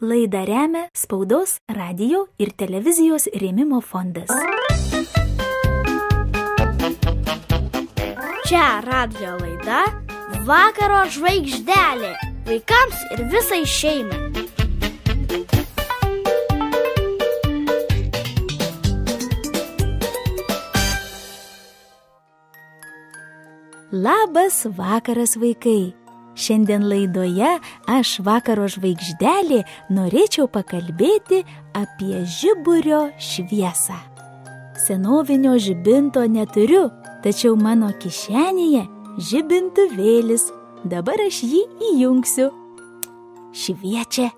Laidą remia spaudos, radio ir televizijos rėmimo fondas. Čia radio laida Vakaro žvaigždelė vaikams ir visai šeimai. Labas vakaras vaikai. Šiandien laidoje aš vakaro žvaigždelė norėčiau pakalbėti apie žiburio šviesą. Senovinio žibinto neturiu, tačiau mano kišenėje žibintuvėlis. Dabar aš jį įjungsiu. Šviečia,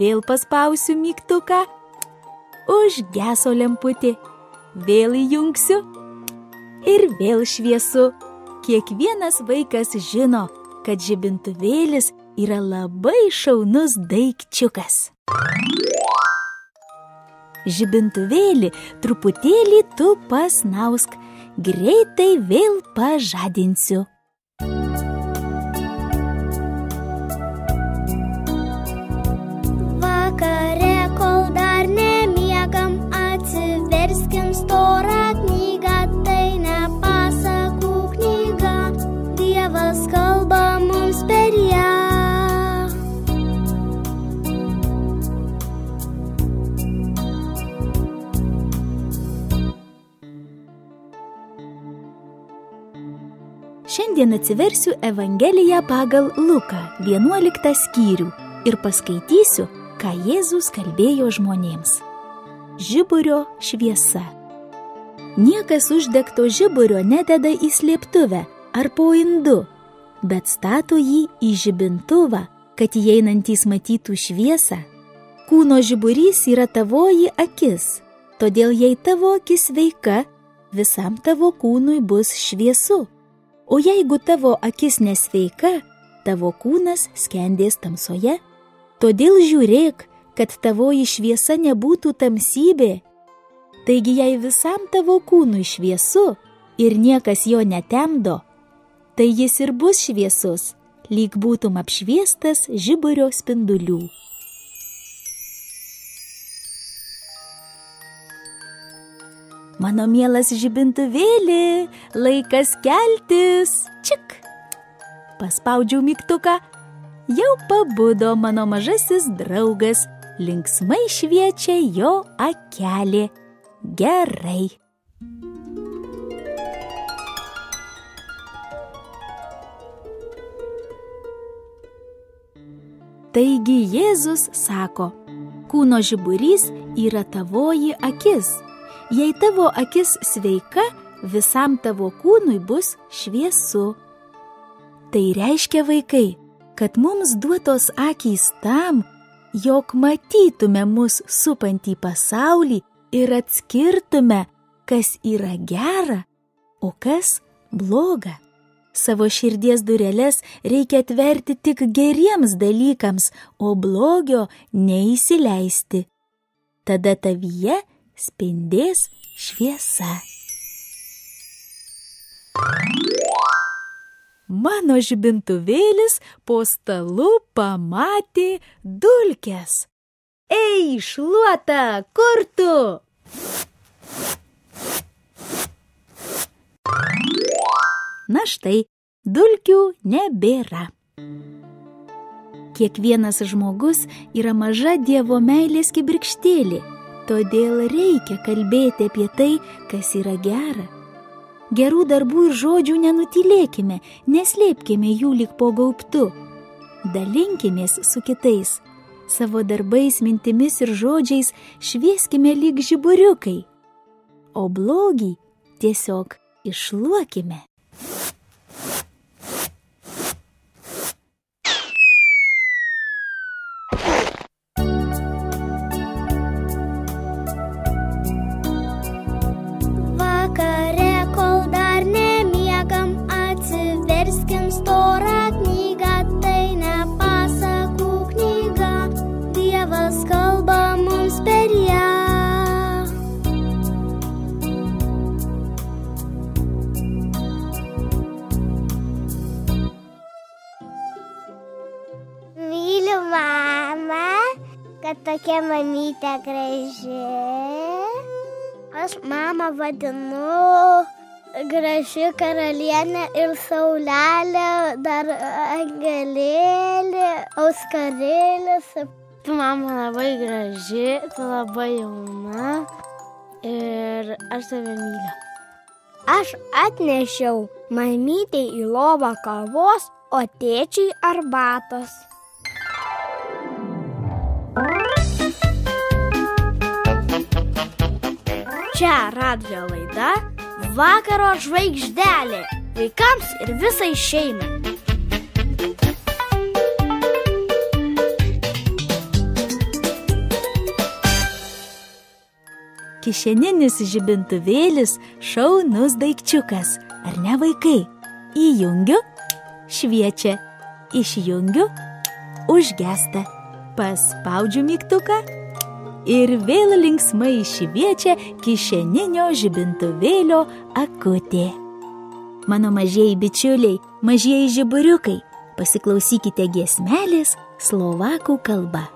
vėl paspausiu mygtuką. Užgeso lemputė, vėl įjungsiu. Ir vėl šviesu. Kiekvienas vaikas žino, kad žibintuvėlis yra labai šaunus daikčiukas. Žibintuvėlį truputėlį tu pasnausk, greitai vėl pažadinsiu. Šiandien atsiversiu Evangeliją pagal Luką 11 skyrių ir paskaitysiu, ką Jėzus kalbėjo žmonėms. Žiburio šviesa. Niekas uždegto žiburio nededa į slėptuvę ar po indu, bet stato jį į žibintuvą, kad įeinantys matytų šviesą. Kūno žiburys yra tavoji akis, todėl jei tavo akis sveika, visam tavo kūnui bus šviesu. O jeigu tavo akis nesveika, tavo kūnas skendės tamsoje. Todėl žiūrėk, kad tavoji šviesa nebūtų tamsybė. Taigi jei visam tavo kūnui šviesu ir niekas jo netemdo, tai jis ir bus šviesus, lyg būtum apšviestas žiburio spindulių. Mano mielas žibintuvėlį, laikas keltis. Čik. Paspaudžiau mygtuką. Jau pabudo mano mažasis draugas. Linksmai šviečia jo akelė. Gerai. Taigi Jėzus sako, kūno žiburys yra tavoji akis. Jei tavo akis sveika, visam tavo kūnui bus šviesu. Tai reiškia vaikai, kad mums duotos akys tam, jog matytume mus supantį pasaulį ir atskirtume, kas yra gera, o kas bloga. Savo širdies dureles reikia atverti tik geriems dalykams, o blogio neįsileisti. Tada tavyje spindės šviesa. Mano žibintuvėlis po stalu pamatė dulkes. Ei, šluota, kur tu? Na štai, dulkių nebėra. Kiekvienas žmogus yra maža Dievo meilės kibirkštėlė, todėl reikia kalbėti apie tai, kas yra gera. Gerų darbų ir žodžių nenutylėkime, neslėpkime jų lik po gaubtu. Dalinkimės su kitais. Savo darbais, mintimis ir žodžiais švieskime lyg žiburiukai. O blogį tiesiog išluokime. Mamytė graži. Aš mamą vadinu graži karalienė ir saulelė, dar angelėlė, auskarėlis. Tu mama labai graži, tu labai jauna ir aš tave myliu. Aš atnešiau mamytei į lovą kavos, o tėčiai arbatos. Čia radijo laida Vakaro žvaigždelė vaikams ir visai šeimai. Kišeninis žibintuvėlis šaunus daikčiukas, ar ne vaikai? Įjungiu, šviečia, išjungiu, užgesta, paspaudžiu mygtuką ir vėl linksmai šviečia kišeninio žibintuvėlio akutė. Mano mažieji bičiuliai, mažieji žiburiukai, pasiklausykite giesmelės slovakų kalba.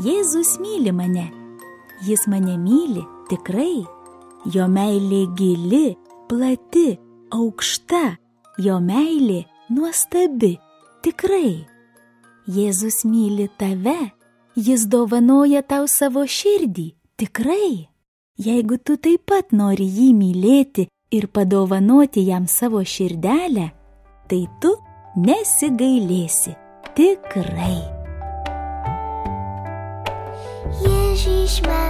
Jėzus myli mane, jis mane myli tikrai, jo meilė gili, plati, aukšta, jo meilė nuostabi, tikrai. Jėzus myli tave, jis dovanoja tau savo širdį, tikrai. Jeigu tu taip pat nori jį mylėti ir padovanoti jam savo širdelę, tai tu nesigailėsi, tikrai. Ježíš ma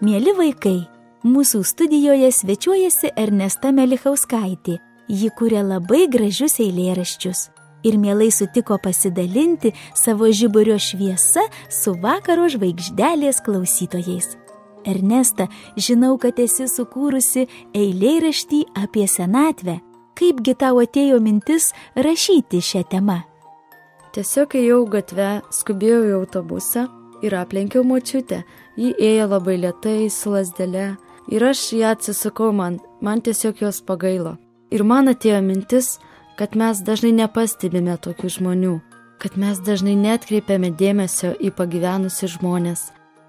Mėly vaikai, mūsų studijoje svečiuojasi Ernesta Melichauskaitė. Ji kuria labai gražius eilėraščius ir mielai sutiko pasidalinti savo žiburio šviesa su vakaro žvaigždelės klausytojais. Ernesta, žinau, kad esi sukūrusi eilėraštį apie senatvę. Kaipgi tau atėjo mintis rašyti šią temą? Tiesiog ėjau gatve, skubėjau į autobusą ir aplenkiau močiutę. Ji ėjo labai lietai, su lasdele. Ir aš ją atsisakau man, man tiesiog jos pagailo. Ir man atėjo mintis, kad mes dažnai nepastebime tokių žmonių, kad mes dažnai netkreipiame dėmesio į pagyvenusius žmonės,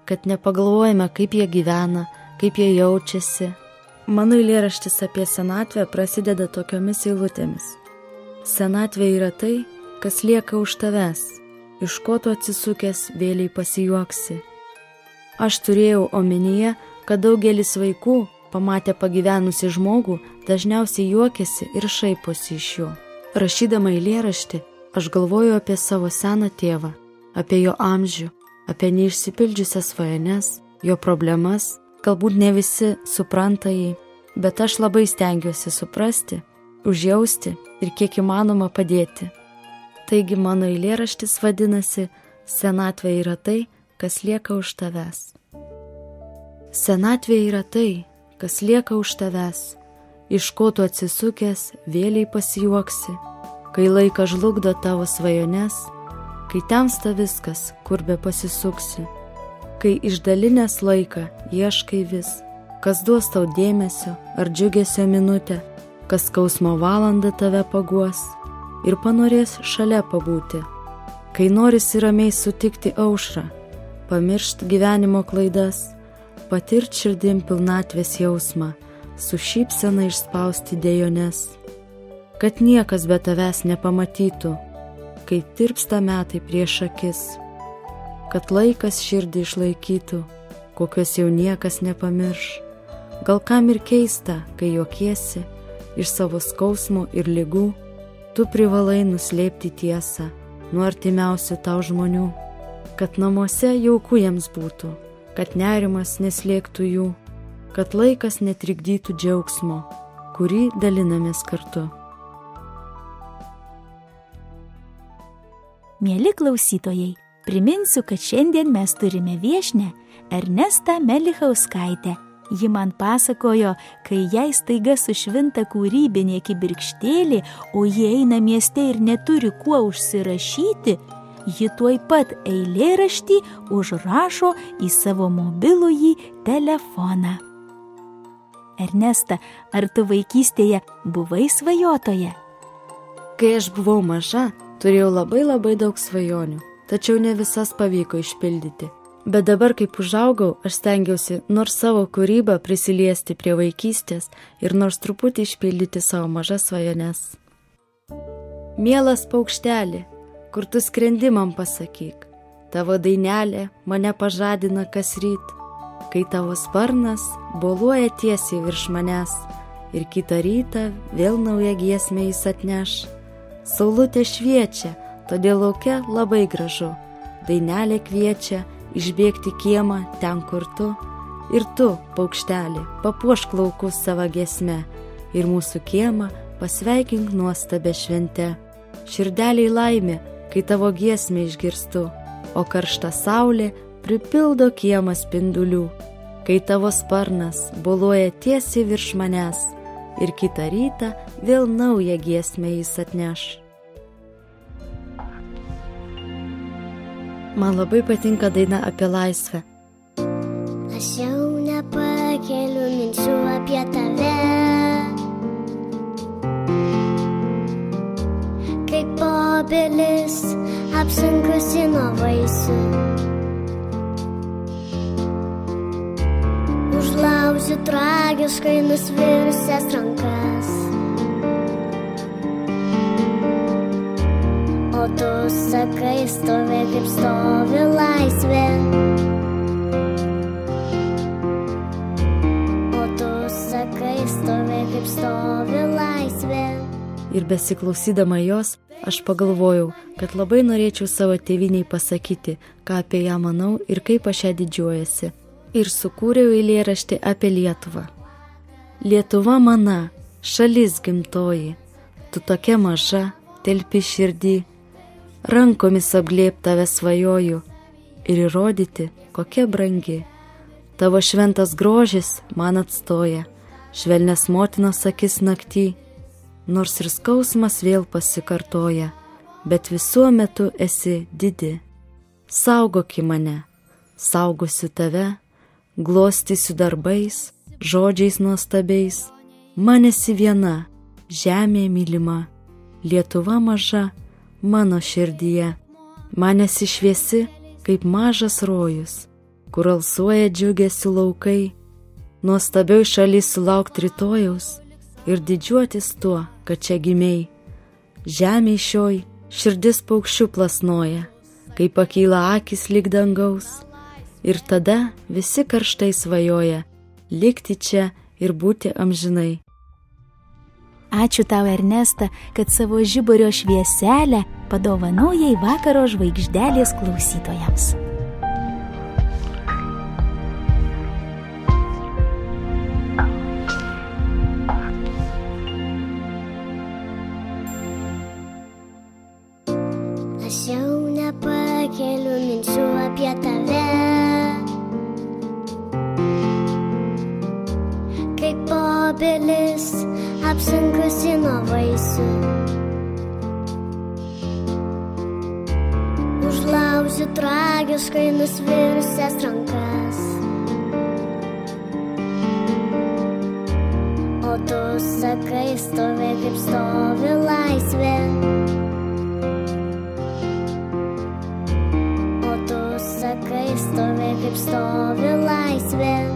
kad nepagalvojame, kaip jie gyvena, kaip jie jaučiasi. Mano eilėraštis apie senatvę prasideda tokiomis eilutėmis. Senatvė yra tai, kas lieka už tavęs, iš ko tu atsisukęs vėliai pasijuoksi. Aš turėjau omenyje, kad daugelis vaikų, pamatę pagyvenusi žmogų, dažniausiai juokiasi ir šaiposi iš jo. Rašydama eilėraštį, aš galvoju apie savo seną tėvą, apie jo amžių, apie neišsipildžiusias svajones, jo problemas, galbūt ne visi supranta jį, bet aš labai stengiuosi suprasti, užjausti ir kiek įmanoma padėti. Taigi mano eilėraštis vadinasi Senatvė yra tai, kas lieka už tavęs. Senatvė yra tai, kas lieka už tavęs, iš ko tu atsisukęs vėliai pasijuoksi, kai laikas žlugdo tavo svajones, kai temsta viskas, kur be pasisuksi, kai išdalinės laiką ieškai vis, kas duos tau dėmesio ar džiugesio minutę, kas skausmo valandą tave paguos ir panorės šalia pabūti. Kai norisi ramiai sutikti aušrą, pamiršt gyvenimo klaidas, patirt širdim pilnatvės jausmą, su šypsena išspausti dėjones, kad niekas be tavęs nepamatytų, kai tirpsta metai prieš akis, kad laikas širdį išlaikytų, kokios jau niekas nepamirš. Gal kam ir keista, kai jokiesi iš savo skausmo ir lygų, tu privalai nuslėpti tiesą nuo artimiausių tau žmonių, kad namuose jauku jiems būtų, kad nerimas neslėgtų jų, kad laikas netrikdytų džiaugsmo, kurį dalinamės kartu. Mėly klausytojai, priminsiu, kad šiandien mes turime viešnę Ernestą Melichauskaitę Ji man pasakojo, kai jai staiga sušvinta kūrybinė kibirkštėlė, o ji eina mieste ir neturi kuo užsirašyti, ji tuoj pat eilėraštį užrašo į savo mobilųjį telefoną. Ernesta, ar tu vaikystėje buvai svajotoje? Kai aš buvau maža, turėjau labai labai daug svajonių, tačiau ne visas pavyko išpildyti. Bet dabar, kaip užaugau, aš stengiausi nors savo kūrybą prisiliesti prie vaikystės ir nors truputį išpildyti savo mažas svajones. Mielas paukštelė, kur tu skrendi man pasakyk, tavo dainelė mane pažadina kas ryt, kai tavo sparnas boluoja tiesiai virš manęs ir kitą rytą vėl naują giesmę jis atneš. Saulutė šviečia, todėl laukia labai gražu, dainelė kviečia išbėgti kiemą ten, kur tu, ir tu, paukštelį, papuošk laukus savo gesme ir mūsų kiemą pasveikink nuostabę švente. Širdeliai laimė, kai tavo giesmę išgirstu, o karšta saulė pripildo kiemą spindulių, kai tavo sparnas boluoja tiesiai virš manęs. Ir kitą rytą vėl naują giesmę jis atneš. Man labai patinka daina apie laisvę. Aš jau nepakeliu minčių apie tave. Kaip obelis apsunkusi nuo vaisių. Užlaužiu tragiškai nusvirusias rankas. Sakai, stovi kaip stovi laisvė. O tu sakai, stovi kaip stovi laisvė. Ir besiklausydama jos, aš pagalvojau, kad labai norėčiau savo tėviniai pasakyti, ką apie ją manau ir kaip aš ją didžiuojasi. Ir sukūriau eilėraštį apie Lietuvą. Lietuva mana, šalis gimtoji, tu tokia maža, telpi širdį, rankomis apglėptave svajoju ir įrodyti, kokia brangi. Tavo šventas grožis man atstoja, švelnes motinos akis naktį, nors ir skausmas vėl pasikartoja, bet visuo metu esi didi. Saugoki mane, saugosiu tave, glostysiu darbais, žodžiais nuostabiais, man esi viena, žemė mylima, Lietuva maža, mano širdyje. Manesi šviesi kaip mažas rojus, kur alsuoja džiugėsi laukai, nuostabioj šaly sulaukti rytojaus ir didžiuotis tuo, kad čia gimiai. Žemė šioj širdis paukščių plasnoja, kai pakyla akis lyg dangaus, ir tada visi karštai svajoja likti čia ir būti amžinai. Ačiū tau, Ernesta, kad savo žiburio švieselę padovanojai vakaro žvaigždelės klausytojams. Aš jau nepakeliu minčių apie tave. Kaip pobelis apsunkusi nuo vaisių. Užlaužiu tragiškai nusvirusias rankas. O tu sakai, stovi kaip stovi laisvė. O tu sakai, stovi kaip stovi laisvė.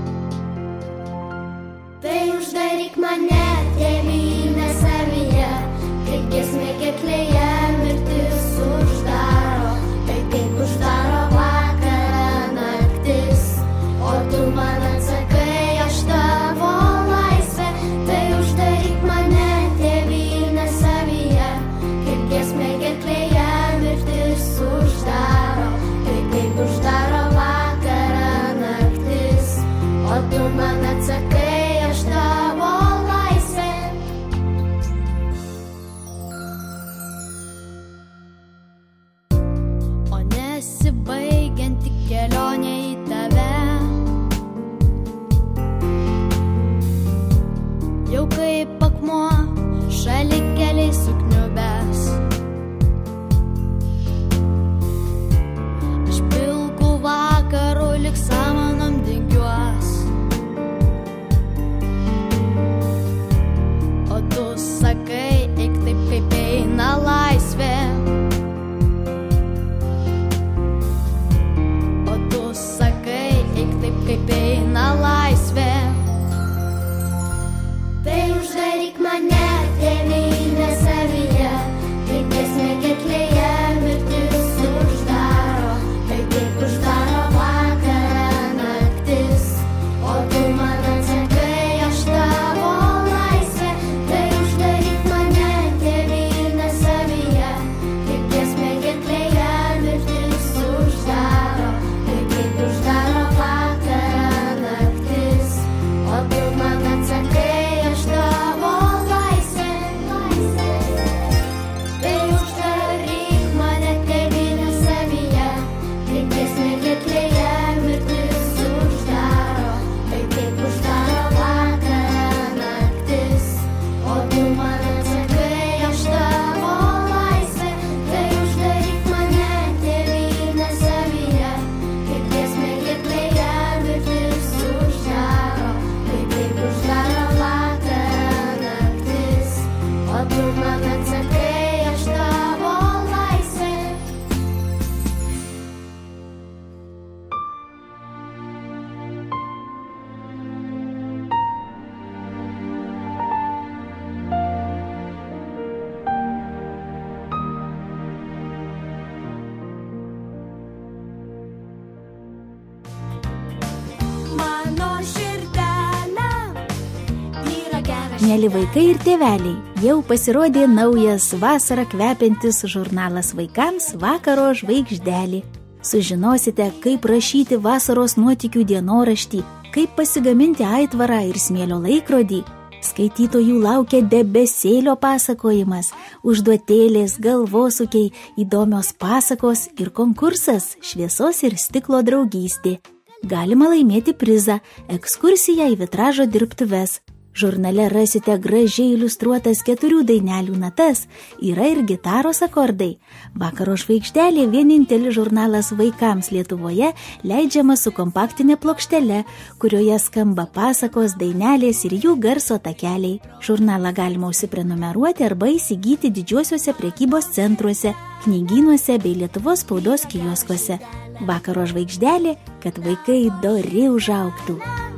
Mėly vaikai ir tėveliai, jau pasirodė naujas vasarą kvepiantis žurnalas vaikams Vakaro žvaigždelį. Sužinosite, kaip rašyti vasaros nuotikių dienoraštį, kaip pasigaminti aitvarą ir smėlio laikrodį. Skaitytojų laukia debesėlio pasakojimas, užduotėlės, galvosukiai, įdomios pasakos ir konkursas šviesos ir stiklo draugystė. Galima laimėti prizą - ekskursiją į vitražo dirbtuves. Žurnale rasite gražiai iliustruotas keturių dainelių natas, yra ir gitaros akordai. Vakaro žvaigždelė vienintelis žurnalas vaikams Lietuvoje leidžiamas su kompaktinė plokštele, kurioje skamba pasakos, dainelės ir jų garso takeliai. Žurnalą galima užsiprenumeruoti arba įsigyti didžiuosiuose prekybos centruose, knygynuose bei Lietuvos spaudos kioskuose. Vakaro žvaigždelė, kad vaikai dori užauktų.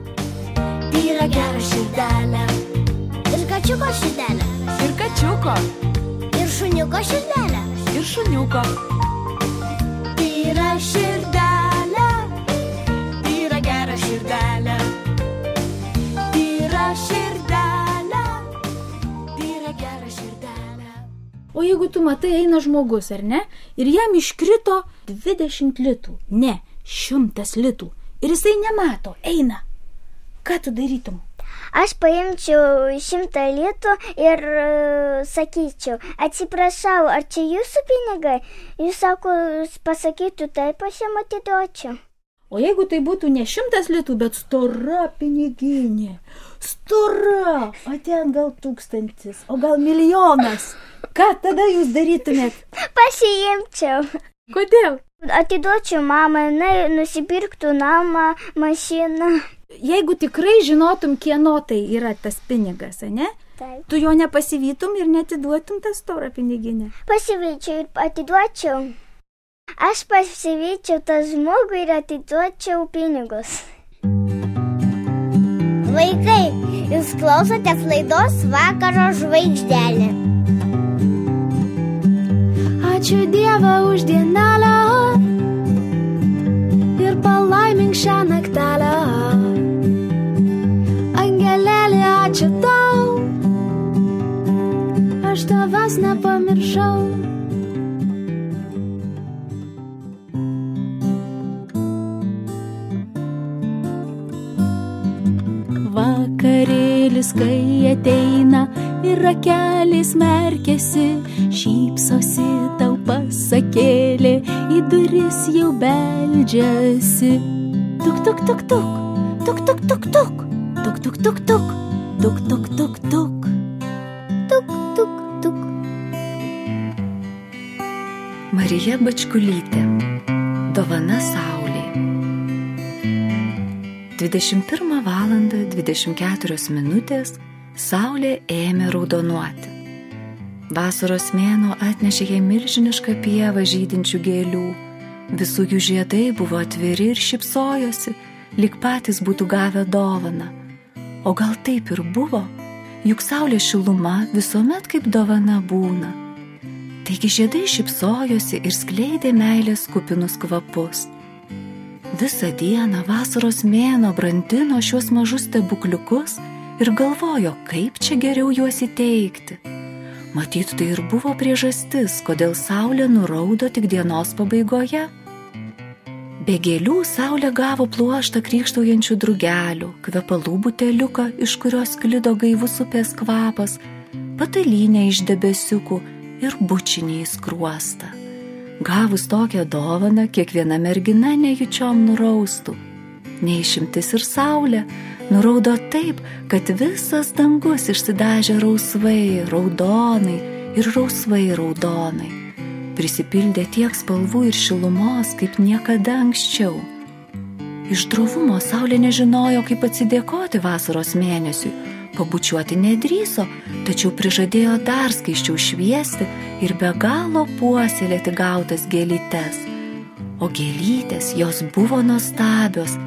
Yra gera širdelė. Ir kačiuko širdelė. Ir kačiuko, Ir šuniuko širdelė. ir šuniuko. Yra širdelė. Yra gera širdelė. Yra širdelė. Yra gera širdelė. O jeigu tu matai, eina žmogus, ar ne? Ir jam iškrito 20 litų. Ne, 100 litų. Ir jisai nemato, eina. Ką tu darytum? Aš paimčiau šimtą litų ir e, sakyčiau, atsiprašau, ar čia jūsų pinigai? Jūs sako, pasakytų taip, aš jam atiduočiau. O jeigu tai būtų ne šimtas litų, bet stora piniginė, stora, o ten gal tūkstantis, o gal milijonas, ką tada jūs darytumėt? Pasiimčiau. Kodėl? Atiduočiau mamai, jinai nusipirktų namą, mašiną. Jeigu tikrai žinotum, kieno tai yra tas pinigas, ne? Taip. Tu jo nepasivytum ir netiduotum tą storą piniginę. Pasivyčiau ir atiduočiau. Aš pasivyčiau tą žmogų ir atiduočiau pinigus. Vaikai, jūs klausotės laidos vakaro žvaigždelė. Ačiū Dievą už dienelę nepamiršau. Vakarėlis, kai ateina ir rakelis merkėsi, šypsosi tau pasakėlė, į duris jau beldžiasi. Tuk, tuk, tuk, tuk, tuk, tuk, tuk, tuk, tuk, tuk, tuk, tuk, Marija Bačkulytė. Dovana Saulė. 21 val. 24 minutės Saulė ėmė raudonuoti. Vasaros mėno atnešė jai milžinišką pievą žydinčių gėlių. Visų jų žiedai buvo atviri ir šipsojosi, lik patys būtų gavę dovaną. O gal taip ir buvo, juk Saulės šiluma visuomet kaip dovana būna. Taigi žiedai šipsojosi ir skleidė meilės kupinus kvapus. Visą dieną vasaros mėno brandino šiuos mažus stebukliukus ir galvojo, kaip čia geriau juos įteikti. Matyt, tai ir buvo priežastis, kodėl saulė nuraudo tik dienos pabaigoje. Be gėlių saulė gavo pluoštą krikštaujančių drugelių, kvepalų buteliuką, iš kurios klido gaivus upės kvapas, patalynę iš debesiukų ir bučinį į skruostą. Gavus tokią dovaną, kiekviena mergina nejučiom nuraustų. Neišimtis ir saulė nuraudo taip, kad visas dangus išsidažė rausvai, raudonai ir rausvai raudonai. Prisipildė tiek spalvų ir šilumos, kaip niekada anksčiau. Iš drovumo saulė nežinojo, kaip atsidėkoti vasaros mėnesiui, pabučiuoti nedryso, tačiau prižadėjo dar skaiščiau šviesti ir be galo puoselėti gautas gėlytes. O gėlytės jos buvo nuostabios,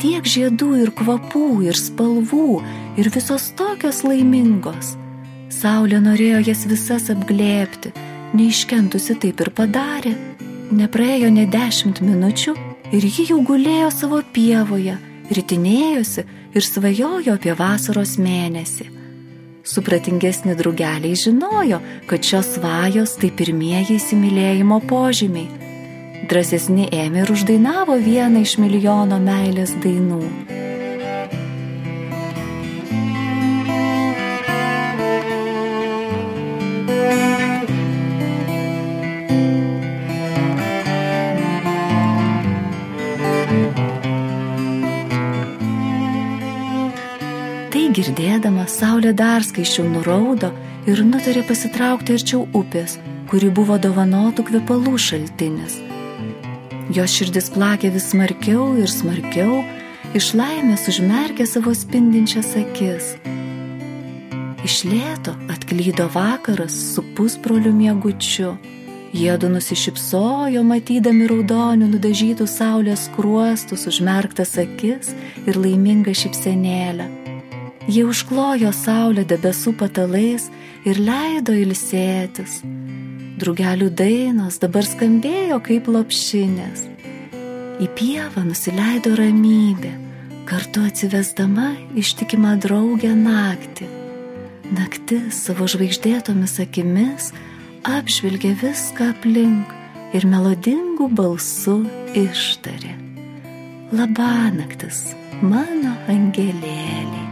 tiek žiedų ir kvapų ir spalvų ir visos tokios laimingos. Saulė norėjo jas visas apglėpti, neiškentusi taip ir padarė. Nepraėjo ne dešimt minučių ir ji jau gulėjo savo pievoje, ritinėjosi ir svajojo apie vasaros mėnesį. Supratingesni draugeliai žinojo, kad šios svajos tai pirmieji įsimylėjimo požymiai. Drąsesni ėmė ir uždainavo vieną iš milijono meilės dainų. Girdėdama, saulė dar skaičiau nuraudo ir nutarė pasitraukti arčiau upės, kuri buvo dovanotų kvepalų šaltinis. Jos širdis plakė vis smarkiau ir smarkiau, iš laimės užmerkė savo spindinčias akis. Iš lėto atklydo vakaras su pusbroliu miegučiu. Jėdu nusišypsojo, matydami raudonių nudažytų saulės kruostus, užmerktas akis ir laimingą šypsenėlę. Jie užklojo saulę debesų patalais ir leido ilsėtis. Drugelių dainos dabar skambėjo kaip lopšinės. Į pievą nusileido ramybė, kartu atsivesdama ištikimą draugę naktį. Naktis savo žvaigždėtomis akimis apžvelgė viską aplink ir melodingų balsų ištarė. Labanaktis, mano angelėlė.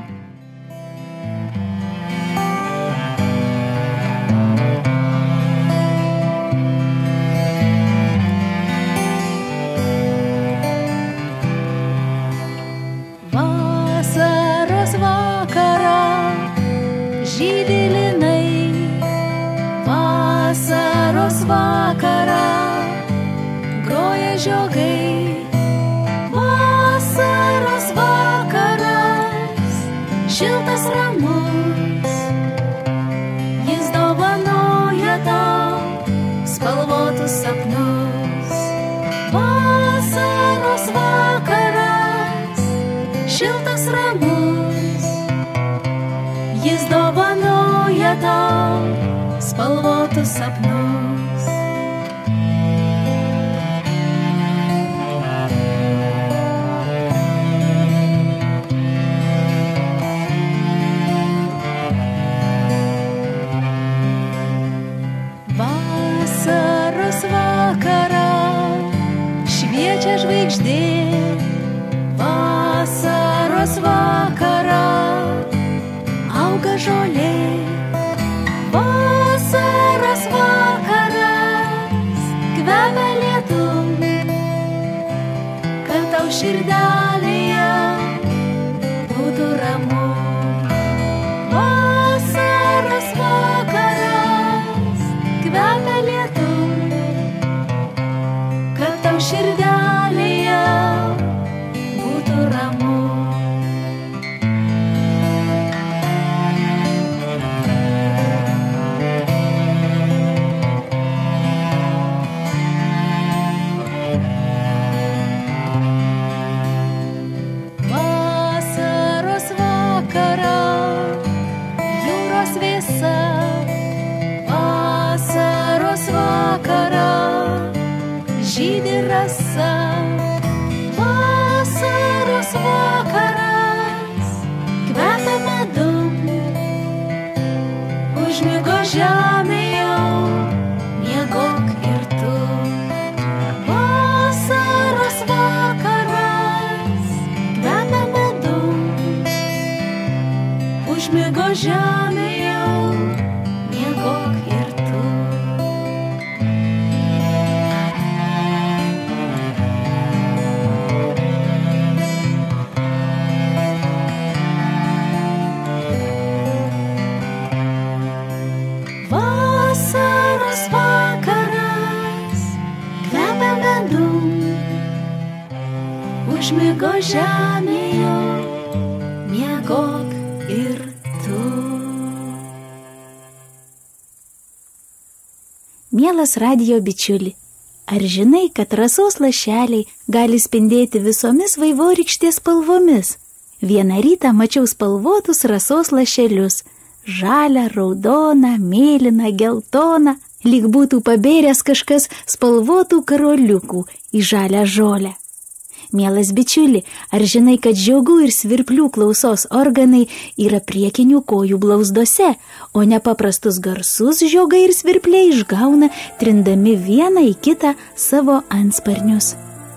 Vakarą groja žiogai. Vasaros vakaras, šiltas ramus, jis dovanoja tau spalvotus sapnus. Vasaros vakaras, šiltas ramus, jis dovanoja tau spalvotus sapnus. Mielas radio bičiuli, ar žinai, kad rasos lašeliai gali spindėti visomis vaivorykštės spalvomis? Vieną rytą mačiau spalvotus rasos lašelius - žalią, raudoną, mėlyną, geltoną, lyg būtų pabėręs kažkas spalvotų karoliukų į žalę žolę. Mielas bičiuli, ar žinai, kad žiogų ir svirplių klausos organai yra priekinių kojų blausdose, o nepaprastus garsus žiogai ir svirpliai išgauna, trindami vieną į kitą savo ansparnius?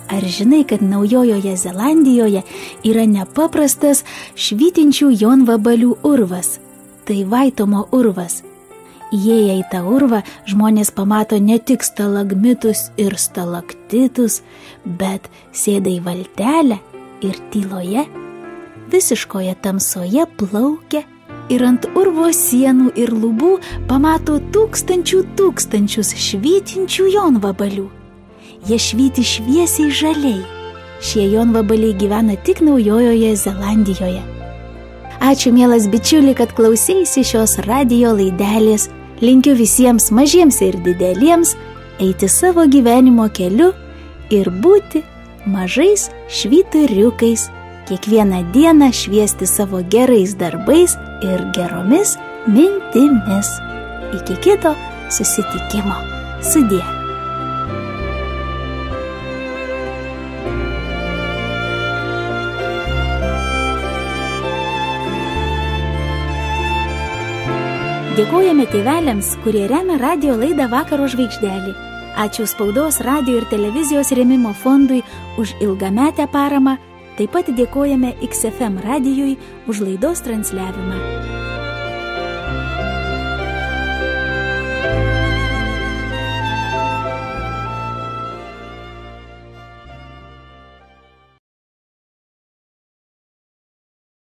Ar žinai, kad Naujojoje Zelandijoje yra nepaprastas švytinčių jonvabalių urvas? Tai Vaitomo urvas. Įėję į tą urvą žmonės pamato ne tik stalagmitus ir stalaktitus, bet sėda į valtelę ir tyloje, visiškoje tamsoje plaukia ir ant urvo sienų ir lubų pamato tūkstančių tūkstančius švytinčių jonvabalių. Jie švyti šviesiai žaliai. Šie jonvabaliai gyvena tik Naujojoje Zelandijoje. Ačiū mielas bičiuli, kad klausėsi šios radio laidelės. Linkiu visiems mažiems ir dideliems eiti savo gyvenimo keliu ir būti mažais švyturiukais. Kiekvieną dieną šviesti savo gerais darbais ir geromis mintimis. Iki kito susitikimo. Sudė. Dėkojame tėveliams, kurie remia radio laidą Vakaro žvaigždelį. Ačiū spaudos, radio ir televizijos remimo fondui už ilgametę paramą. Taip pat dėkojame XFM radijui už laidos transliavimą.